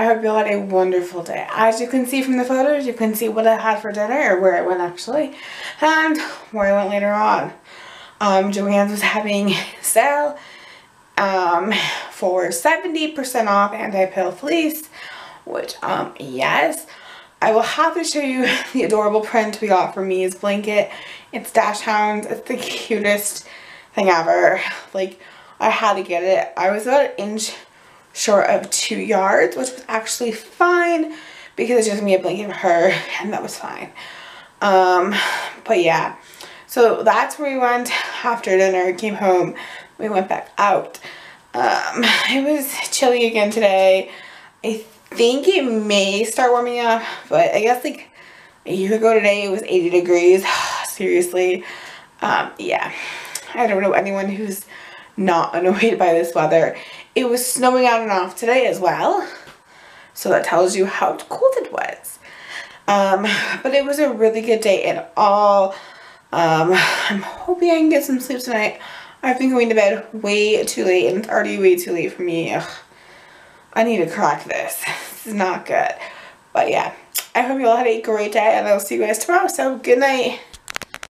I hope you all had a wonderful day. As you can see from the photos, you can see what I had for dinner, or where I went actually, and where I went later on. Um, Joann's was having sale um, for 70% off anti-pill fleece, which, um, yes, I will have to show you the adorable print we got for Mia's blanket. It's Dachshunds. It's the cutest thing ever. Like, I had to get it. I was about an inch short of two yards, which was actually fine because it's just me a blanket for her and that was fine. Um, but yeah, so that's where we went after dinner, came home, we went back out. Um, it was chilly again today. I think it may start warming up, but I guess like a year ago today it was 80 degrees. Seriously. Um, yeah, I don't know anyone who's not annoyed by this weather. It was snowing on and off today as well. So that tells you how cold it was. Um, but it was a really good day in all. Um, I'm hoping I can get some sleep tonight. I've been going to bed way too late and it's already way too late for me. Ugh. I need to crack this. This is not good. But yeah, I hope you all had a great day and I'll see you guys tomorrow. So good night.